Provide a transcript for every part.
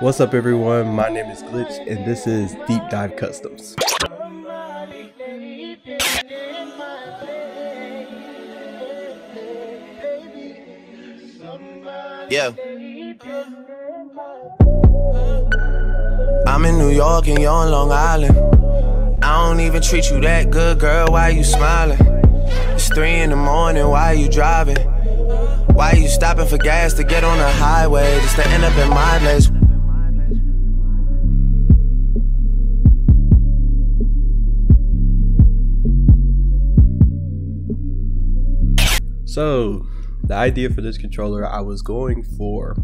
What's up, everyone? My name is Glitch, and this is Deep Dive Customs. Yeah. I'm in New York and you're on Long Island. I don't even treat you that good, girl. Why you smiling? It's three in the morning. Why you driving? Why you stopping for gas to get on the highway just to end up in my place? So, the idea for this controller I was going for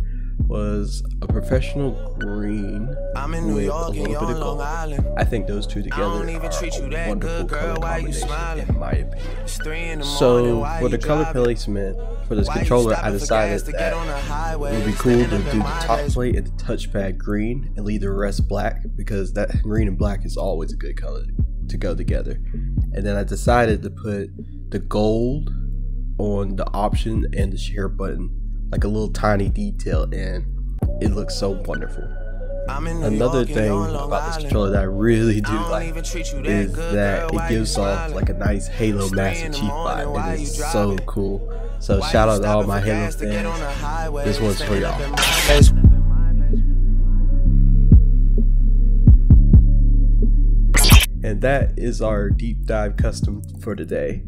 was a professional green I'm in New with a York and little bit of gold. Island. I think those two together are a wonderful good, girl. color combination, smiling? in my opinion. It's three in the. So, for the color placement for this controller, I decided that it would be cool to do the top plate and the touchpad green and leave the rest black because that green and black is always a good color to go together. And then I decided to put the gold on the option and the share button, like a little tiny detail, and it looks so wonderful. I'm in New Another thing you're on Long about this controller that I really do I don't like even treat you that is good, that it gives off like a nice Halo Master Chief vibe, why and you it's so cool. So shout out to all my Halo gas to get on the fans. This one's for y'all. up in my place? And that is our deep dive custom for today.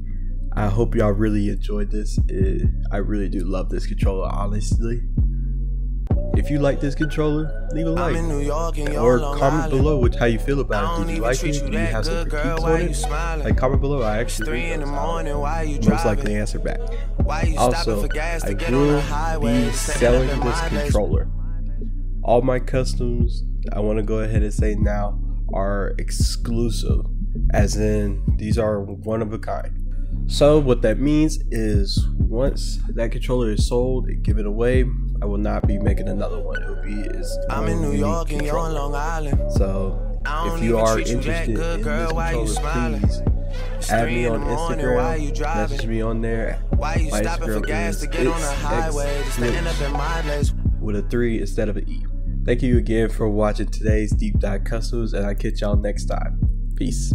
I hope y'all really enjoyed this. It, I really do love this controller, honestly. If you like this controller, leave a like in New York and or comment below which how you feel about it. Did you like it? Do you have some critiques Why on you it? smiling? Like comment below. I actually three in the morning. Why you most likely answer back. Why you stopping Also, for gas to I get on the will highway be just to end selling this controller. All my customs, I want to go ahead and say now, are exclusive, as in these are one of a kind. So what that means is once that controller is sold and given away, I will not be making another one. It will be its I'm in New York and you're on. Long Island. So if you are treat you interested good, in this controller, please add me on the morning. You Instagram. Message me on there. Why you My stopping for gas to get on the highway just to end up in my place? with a three instead of an E. Thank you again for watching today's Deep Dive Customs, and I'll catch y'all next time. Peace.